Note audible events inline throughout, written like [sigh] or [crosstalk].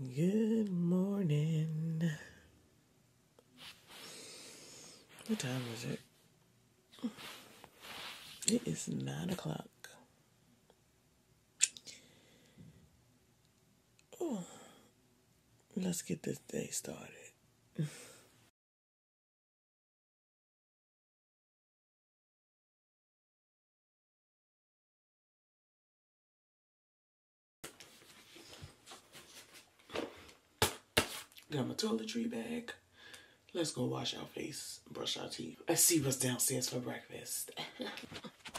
Good morning. What time is it? It is nine o'clock. Oh, let's get this day started. Toiletry bag. Let's go wash our face, brush our teeth. Let's see what's downstairs for breakfast. [laughs]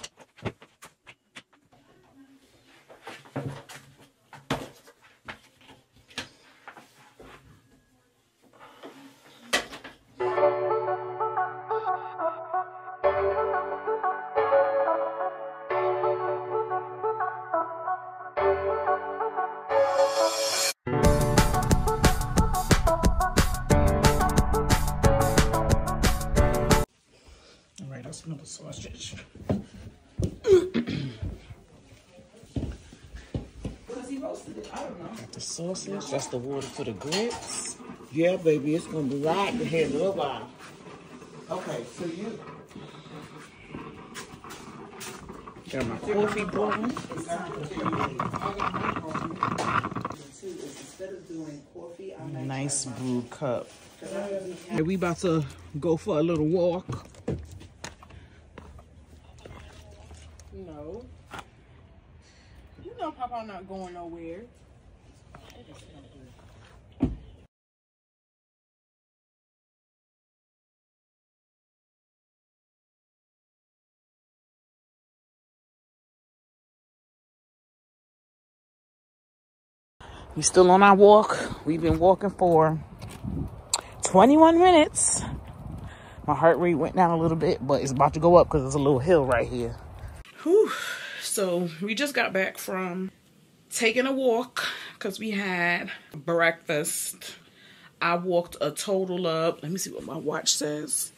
That's the water for the grits. Yeah, baby, it's gonna be right to have a little while. Okay, so you Got my coffee brewing. instead of doing coffee, I make Nice brew cup. Yeah, we about to go for a little walk. No. You know Papa not going nowhere. We still on our walk. We've been walking for 21 minutes. My heart rate went down a little bit, but it's about to go up because there's a little hill right here. Whew. So we just got back from taking a walk because we had breakfast. I walked a total of, let me see what my watch says.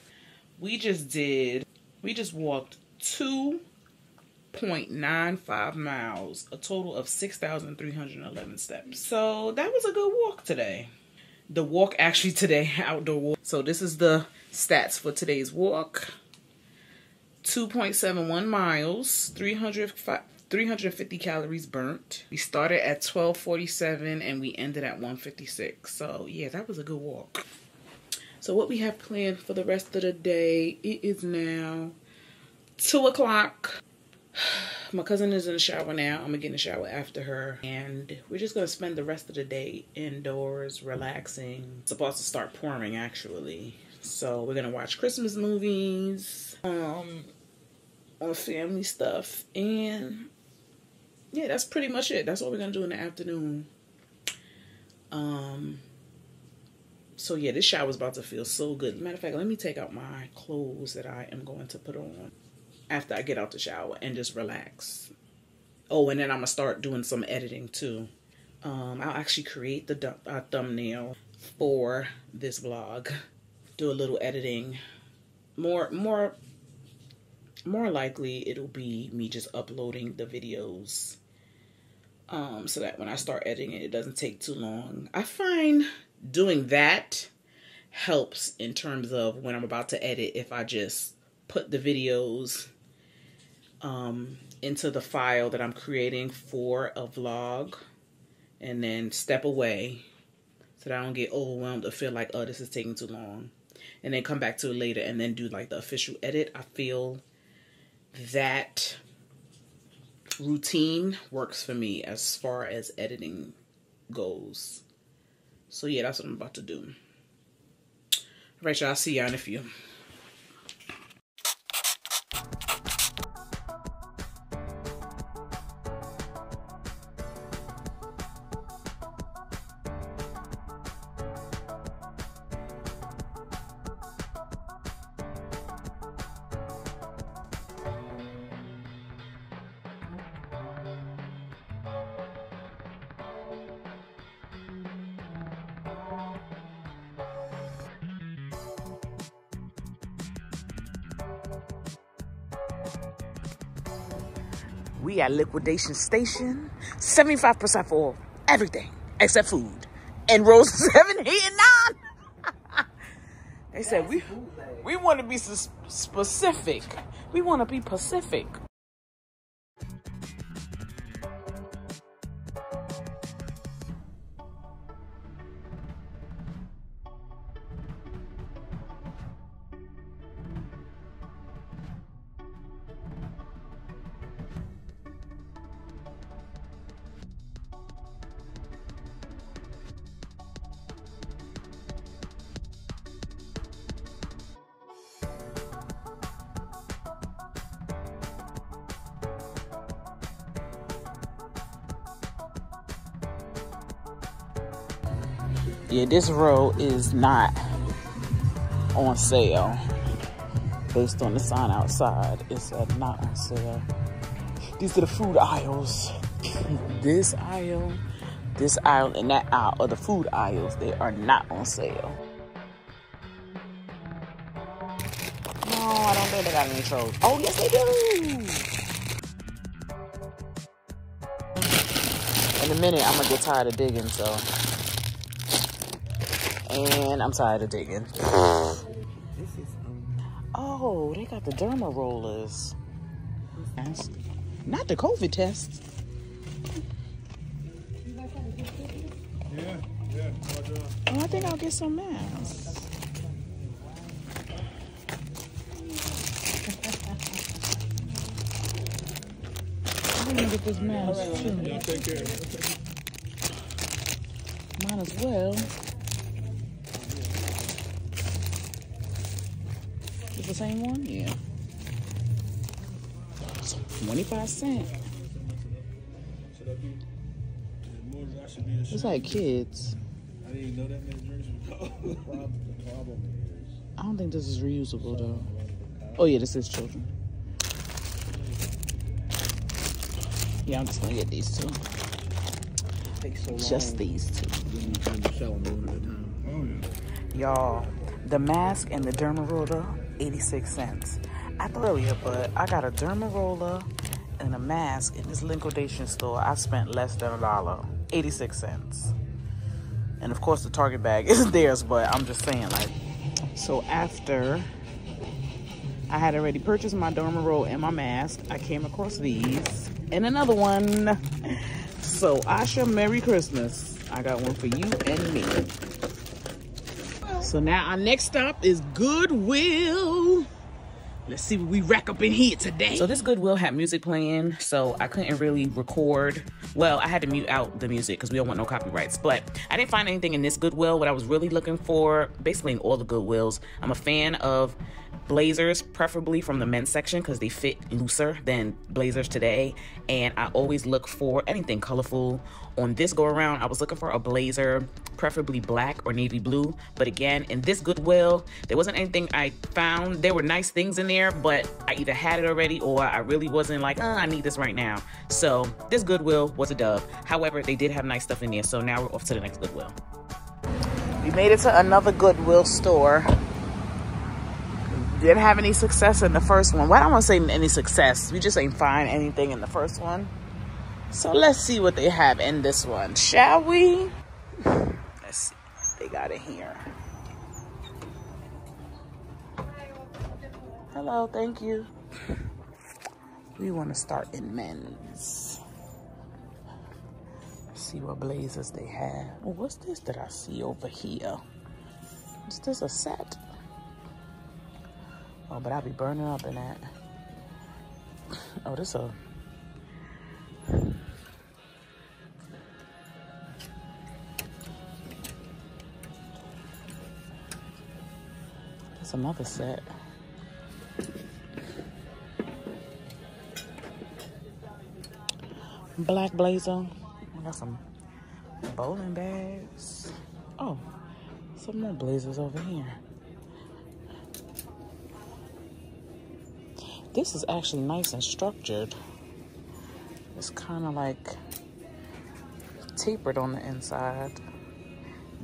We just did, we just walked 2.95 miles, a total of 6,311 steps. So that was a good walk today. The walk actually today, [laughs] outdoor walk. So this is the stats for today's walk. 2.71 miles, 300, 350 calories burnt. We started at 1247 and we ended at 156. So yeah, that was a good walk. So what we have planned for the rest of the day, it is now 2 o'clock. [sighs] My cousin is in the shower now. I'm gonna get in the shower after her. And we're just gonna spend the rest of the day indoors, relaxing. It's supposed to start pouring actually. So we're gonna watch Christmas movies, um, on family stuff, and yeah, that's pretty much it. That's what we're gonna do in the afternoon. Um so yeah, this shower is about to feel so good. Matter of fact, let me take out my clothes that I am going to put on after I get out the shower and just relax. Oh, and then I'm gonna start doing some editing too. Um, I'll actually create the uh, thumbnail for this vlog. Do a little editing. More, more, more likely it'll be me just uploading the videos. Um, so that when I start editing it, it doesn't take too long. I find doing that helps in terms of when I'm about to edit. If I just put the videos um, into the file that I'm creating for a vlog and then step away so that I don't get overwhelmed or feel like, oh, this is taking too long. And then come back to it later and then do like the official edit. I feel that routine works for me as far as editing goes. So yeah, that's what I'm about to do. All right, y'all. I'll see y'all in a few. Liquidation station. 75% for everything except food. and rows [laughs] seven, eight, and nine. [laughs] they said we we want to be specific. We want to be Pacific. Yeah, this row is not on sale. Based on the sign outside, It's said not on sale. These are the food aisles. [laughs] this aisle, this aisle, and that aisle are the food aisles. They are not on sale. No, I don't think they got any trolls. Oh, yes, they do. In a minute, I'm gonna get tired of digging, so. And I'm tired of digging. This is um. Oh, they got the derma rollers. That's not the COVID test. Yeah, yeah. Oh, I think I'll get some masks. I'm gonna get this mask too. y'all take care. Might as well. The same one? Yeah. 25 cents. Should I be? More than I should be It's like kids. I don't think this is reusable though. Oh yeah, this is children. Yeah, I'm just gonna get these two. Just these two. Y'all, the mask and the derma roller, 86 cents. I thought earlier, but I got a derma roller and a mask in this liquidation store. I spent less than a dollar, 86 cents. And of course, the Target bag [laughs] is theirs, but I'm just saying, like, so after I had already purchased my derma roll and my mask, I came across these and another one. [laughs] So, Asha, Merry Christmas. I got one for you and me. So now our next stop is Goodwill. Let's see what we rack up in here today. So this Goodwill had music playing, so I couldn't really record. Well, I had to mute out the music because we don't want no copyrights. But I didn't find anything in this Goodwill. What I was really looking for, basically in all the Goodwills, I'm a fan of blazers, preferably from the men's section because they fit looser than blazers today. And I always look for anything colorful. On this go around, I was looking for a blazer, preferably black or navy blue. But again, in this Goodwill, there wasn't anything I found. There were nice things in there, but I either had it already or I really wasn't like, uh, I need this right now. So this Goodwill was a dub. However, they did have nice stuff in there. So now we're off to the next Goodwill. We made it to another Goodwill store. Didn't have any success in the first one. I don't want to say any success. We just ain't find anything in the first one. So let's see what they have in this one, shall we? Let's see. They got it here. Hello, thank you. We want to start in men's. See what blazers they have. What's this that I see over here? Is this a set? Oh, but I'll be burning up in that. Oh, this a. That's another set. Black blazer. I got some bowling bags. Oh, some more blazers over here. This is actually nice and structured. It's kind of like tapered on the inside.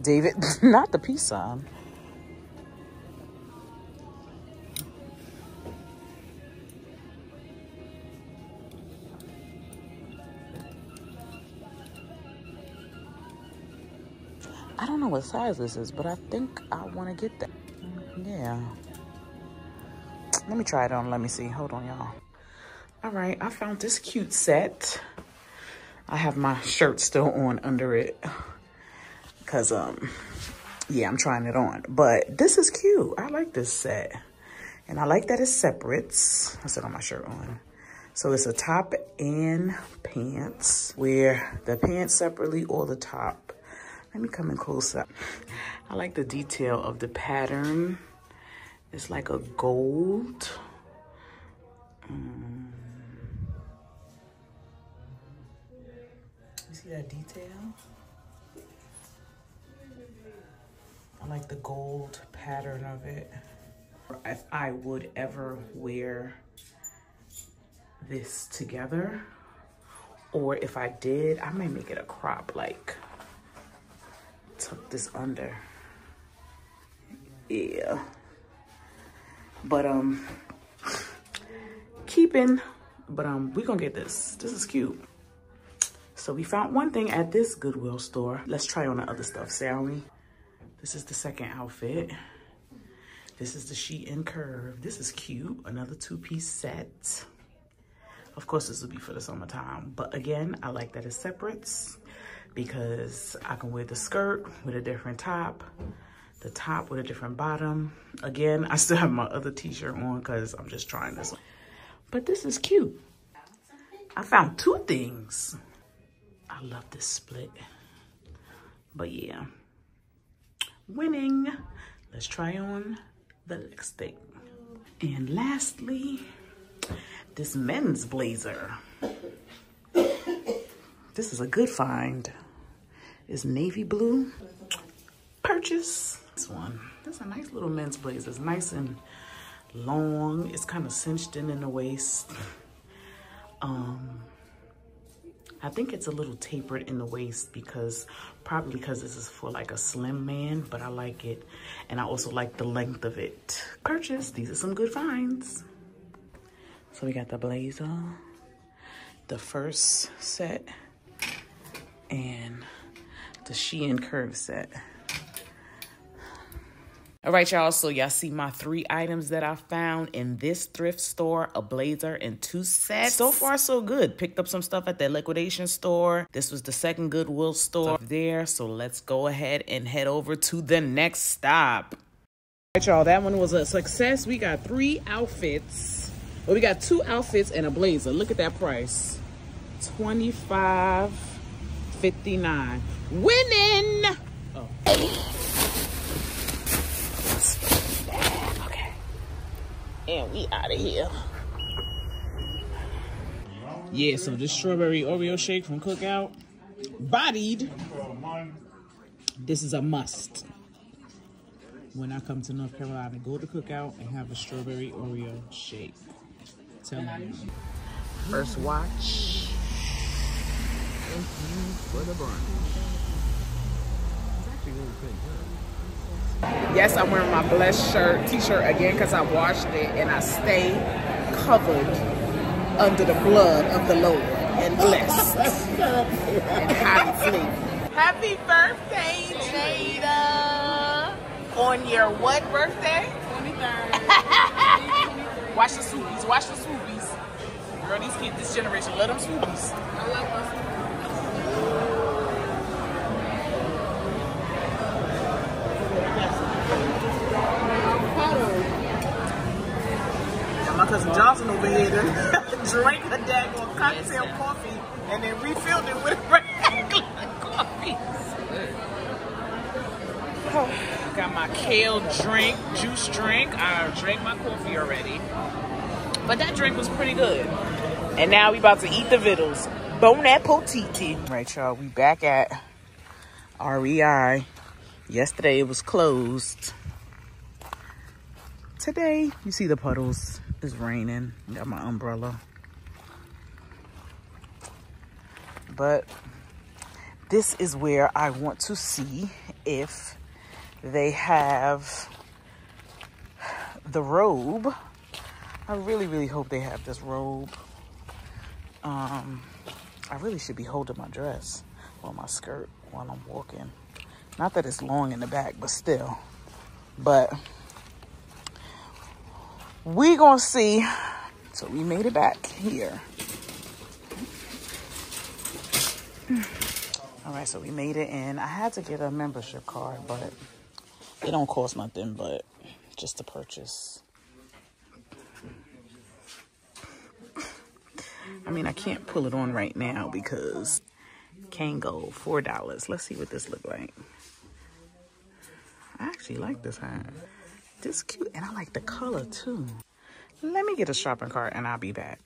David, [laughs] not the peace sign. I don't know what size this is, but I think I want to get that. Yeah. Let me try it on. Let me see. Hold on, y'all. All right, I found this cute set. I have my shirt still on under it. Because, um, yeah, I'm trying it on. But this is cute. I like this set. And I like that it separates. I still got my shirt on. So it's a top and pants. Wear the pants separately or the top. Let me come in closer. I like the detail of the pattern. It's like a gold. Um, you see that detail? I like the gold pattern of it. If I would ever wear this together, or if I did, I may make it a crop, like tuck this under. Yeah. But, um, keeping, but, um, we gonna get this. This is cute. So we found one thing at this Goodwill store. Let's try on the other stuff, shall we? This is the second outfit. This is the Shein Curve. This is cute. Another two-piece set. Of course, this will be for the summertime. But again, I like that it separates because I can wear the skirt with a different top, the top with a different bottom. Again, I still have my other t-shirt on because I'm just trying this one. But this is cute. I found two things. I love this split. But yeah, winning. Let's try on the next thing. And lastly, this men's blazer. This is a good find. It's navy blue. Purchase this one. This is a nice little men's blazer. It's nice and long. It's kind of cinched in in the waist. Um, I think it's a little tapered in the waist because probably because this is for like a slim man, but I like it. And I also like the length of it. Purchase, these are some good finds. So we got the blazer, the first set, and the Shein Curve set. All right, y'all. So y'all see my three items that I found in this thrift store, a blazer and two sets. So far, so good. Picked up some stuff at that liquidation store. This was the second Goodwill store there. So let's go ahead and head over to the next stop. All right, y'all. That one was a success. We got three outfits. Well, we got two outfits and a blazer. Look at that price. Twenty five fifty nine. Winning! Oh. And we out of here. Yeah, so this strawberry Oreo shake from Cookout, bodied. This is a must. When I come to North Carolina, go to Cookout and have a strawberry Oreo shake. Telling you. First watch. Thank you for the brunch. Yes, I'm wearing my blessed shirt, t-shirt again because I washed it and I stay covered under the blood of the Lord and blessed and highly. Happy birthday, Jada! On your what birthday? 23rd. [laughs] Watch the swoopies, watch the swoopies. Girl, these kids, this generation, love them swoopies. I love my And cousin Johnson over here done [laughs] drank a daggone cocktail coffee and then refilled it with [laughs] regular coffee. Oh, got my kale drink, juice drink. I drank my coffee already. But that drink was pretty good. And now we about to eat the vittles. Bon appetit. Right, y'all. We back at REI. Yesterday it was closed. Today, you see the puddles. It's raining. Got my umbrella. But this is where I want to see if they have the robe. I really, really hope they have this robe. Um, I really should be holding my dress or my skirt while I'm walking. Not that it's long in the back, but still. But we gonna see. So we made it back here. All right, so we made it in. I had to get a membership card, but it don't cost nothing but just to purchase. I mean, I can't pull it on right now because Kangol, four dollars. Let's see what this look like. I actually like this hat. This cute, and I like the color too. Let me get a shopping cart and I'll be back.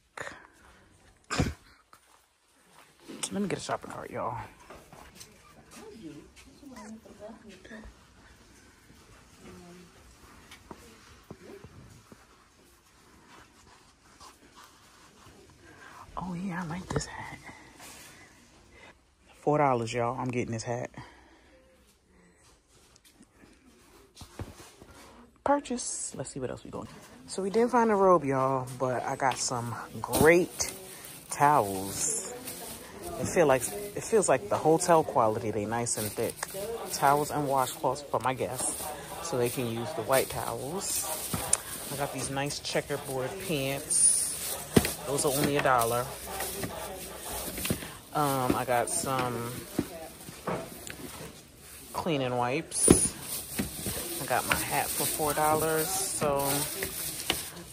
Let me get a shopping cart, y'all. Oh yeah, I like this hat. Four dollars, y'all. I'm getting this hat. Purchase. Let's see what else we going. So we didn't find a robe, y'all, but I got some great towels. It feel like it feels like the hotel quality. They nice and thick. Towels and washcloths for my guests, so they can use the white towels. I got these nice checkerboard pants. Those are only a dollar. Um, I got some cleaning wipes. Got my hat for four dollars. So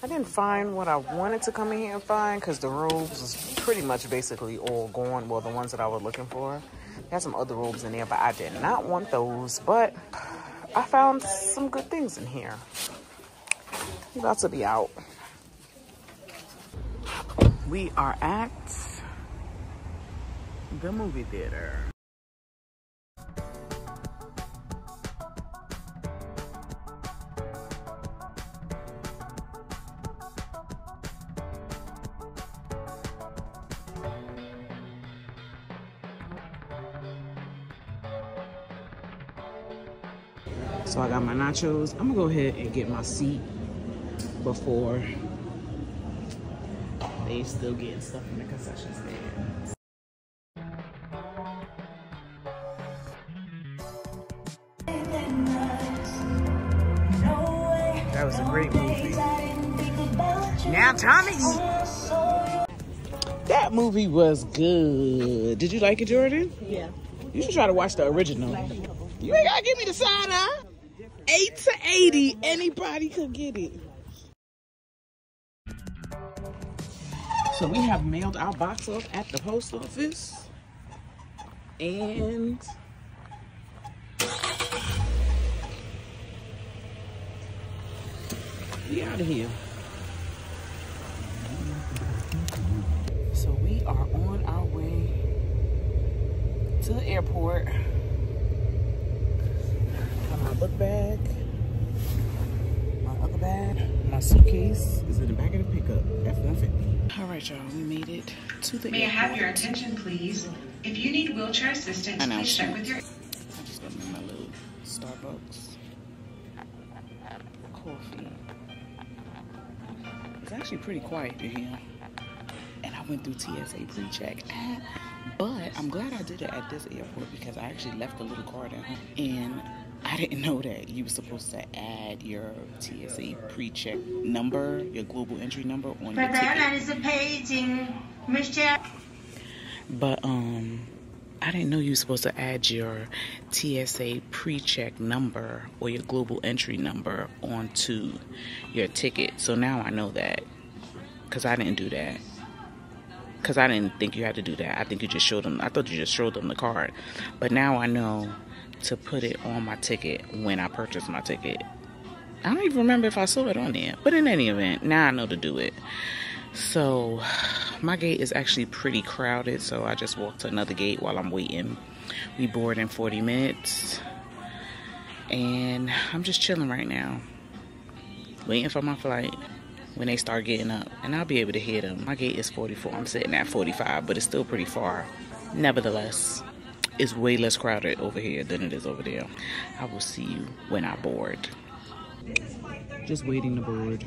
I didn't find what I wanted to come in here and find because the robes was pretty much basically all gone. Well, the ones that I was looking for. They had some other robes in there, but I did not want those. But I found some good things in here. I'm about to be out. We are at the movie theater. So I got my nachos. I'm gonna go ahead and get my seat before they still getting stuff in the concession stand. That was a great movie. Now Tommy. That movie was good. Did you like it, Jordan? Yeah. You should try to watch the original. You ain't gotta give me the sign huh? 8 to 80, anybody could get it. So we have mailed our box off at the post office. And we out of here. So we are on our way to the airport. Got my book bag, bag, my suitcase is in the back of the pickup. F-150. All right, y'all, we made it to the May I have your attention, please? If you need wheelchair assistance, please check with your... I just got me my little Starbucks coffee. It's actually pretty quiet in here. And I went through TSA pre-check. But I'm glad I did it at this airport because I actually left a little card at home. And I didn't know that you were supposed to add your TSA pre-check number, your global entry number on your ticket. But um I didn't know you were supposed to add your TSA pre-check number or your global entry number onto your ticket. So now I know that cuz I didn't do that. Cuz I didn't think you had to do that. I think you just showed them I thought you just showed them the card. But now I know to put it on my ticket when I purchase my ticket. I don't even remember if I saw it on there. But in any event, now I know to do it. So my gate is actually pretty crowded, so I just walked to another gate while I'm waiting. We board in 40 minutes. And I'm just chilling right now. Waiting for my flight when they start getting up. And I'll be able to hear them. My gate is 44. I'm sitting at 45, but it's still pretty far. Nevertheless, it's way less crowded over here than it is over there. I will see you when I board. Just waiting to board.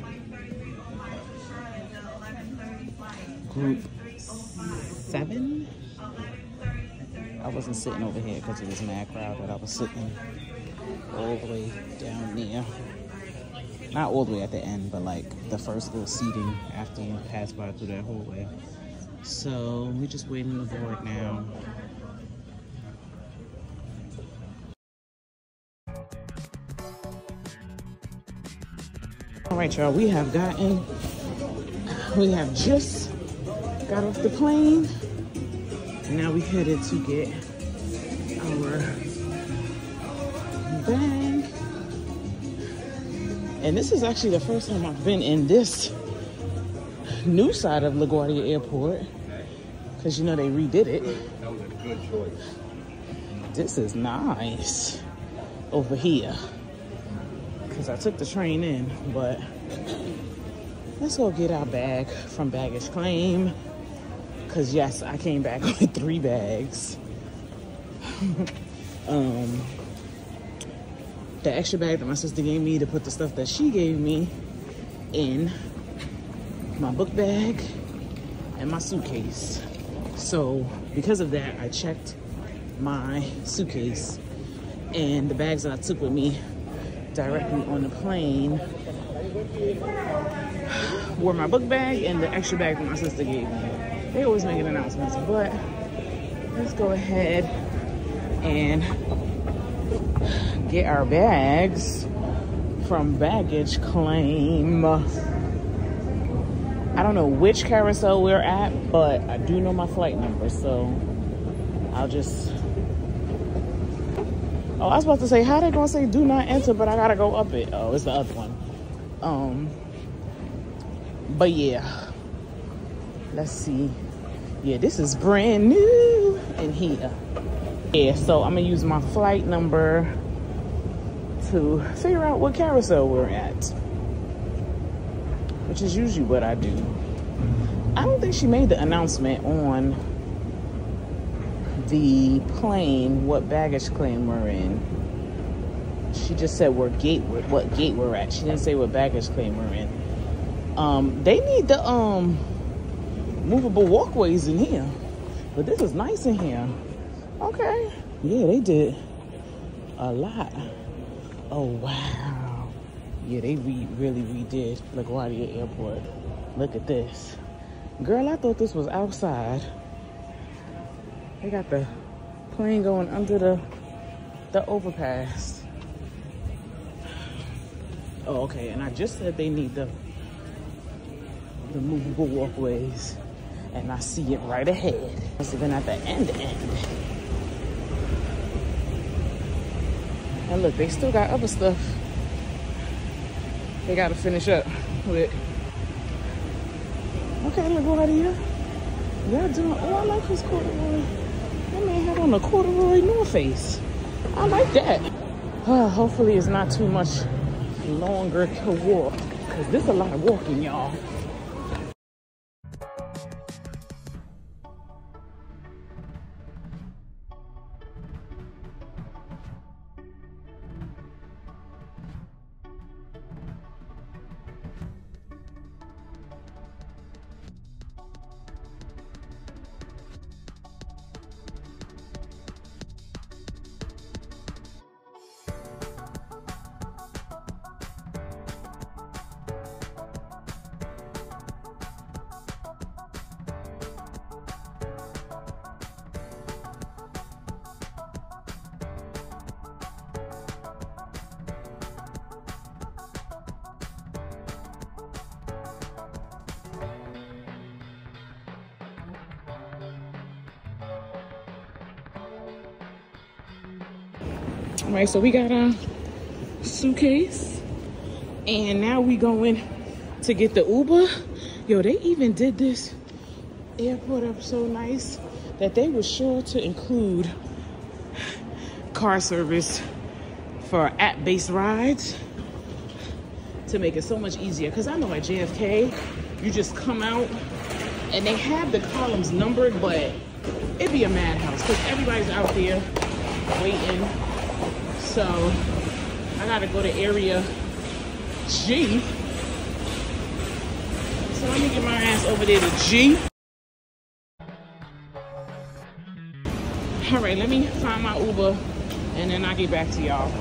Group seven. I wasn't sitting over here because it was mad crowded. I was sitting all the way down there. Not all the way at the end, but like the first little seating after you pass by through that hallway. So we're just waiting to board now. Right, y'all, we have gotten, we have just got off the plane. And now we headed to get our bag. And this is actually the first time I've been in this new side of LaGuardia Airport. Because you know they redid it. That was a good choice. This is nice over here. Because I took the train in, but let's go get our bag from baggage claim. Because yes, I came back [laughs] with three bags. [laughs] um, the extra bag that my sister gave me to put the stuff that she gave me in my book bag and my suitcase. So because of that, I checked my suitcase and the bags that I took with me directly on the plane wore my book bag and the extra bag my sister gave me. They always make an announcements, but let's go ahead and get our bags from baggage claim. I don't know which carousel we're at, but I do know my flight number, so I'll just. Oh, I was about to say, how they gonna say do not enter, but I gotta go up it? Oh, it's the other one. Um, but yeah, let's see. Yeah, this is brand new in here. Yeah, so I'm gonna use my flight number to figure out what carousel we're at, which is usually what I do. I don't think she made the announcement on the plane what baggage claim we're in. She just said we're gate what gate we're at. She didn't say what baggage claim we're in. Um, they need the um movable walkways in here, but this is nice in here. Okay, yeah, they did a lot. Oh wow, yeah, they re- really redid LaGuardia Airport. Look at this, girl. I thought this was outside. They got the plane going under the the overpass. Oh, okay. And I just said they need the the movable walkways, and I see it right ahead. Must have been at the end end. And look, they still got other stuff. They got to finish up with. Okay, look what here. Y'all doing? Oh, I like his corduroy. Man had on a corduroy North Face. I like that. Hopefully it's not too much longer to walk. Cause this a lot of walking, y'all. All right, so we got a suitcase, and now we going to get the Uber. Yo, they even did this airport up so nice that they were sure to include car service for app-based rides to make it so much easier. Because I know at JFK, you just come out and they have the columns numbered, but it'd be a madhouse because everybody's out there waiting. So I gotta go to area G. So let me get my ass over there to G. All right, let me find my Uber and then I'll get back to y'all.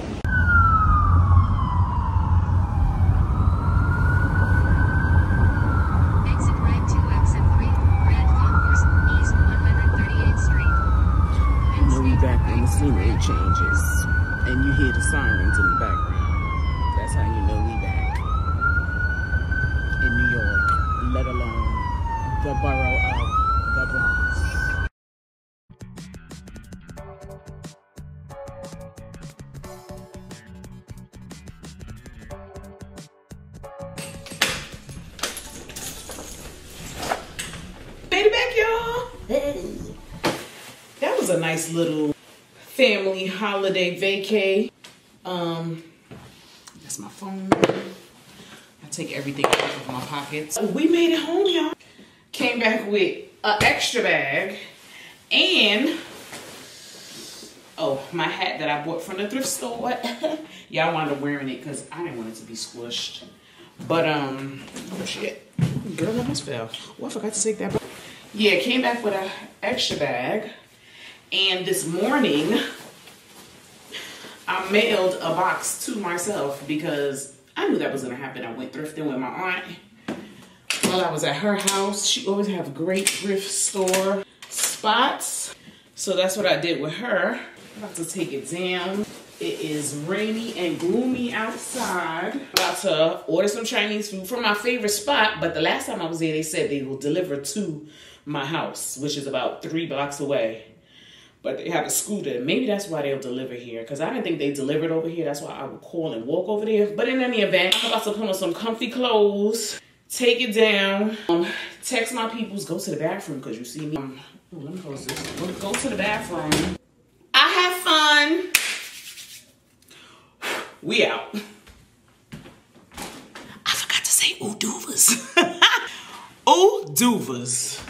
Y'all. That was a nice little family holiday vacay. Um, that's my phone. I take everything out of my pockets. We made it home, y'all. Came back with an extra bag and oh, my hat that I bought from the thrift store. [laughs] y'all wound up wearing it because I didn't want it to be squished. But um, oh shit, girl almost fell. Oh, I forgot to take that. Yeah, came back with an extra bag. And this morning, I mailed a box to myself because I knew that was gonna happen. I went thrifting with my aunt while I was at her house. She always have great thrift store spots. So that's what I did with her. I'm about to take it down. It is rainy and gloomy outside. About to order some Chinese food from my favorite spot, but the last time I was there, they said they will deliver to my house, which is about three blocks away. But they have a scooter. Maybe that's why they'll deliver here. Because I didn't think they delivered over here. That's why I would call and walk over there. But in any event, I'm about to put on some comfy clothes, take it down, um, text my peoples, go to the bathroom because you see me. Um, ooh, let me close this. Go- Go to the bathroom. I have fun. We out. I forgot to say Uduvas. [laughs] Uduvas.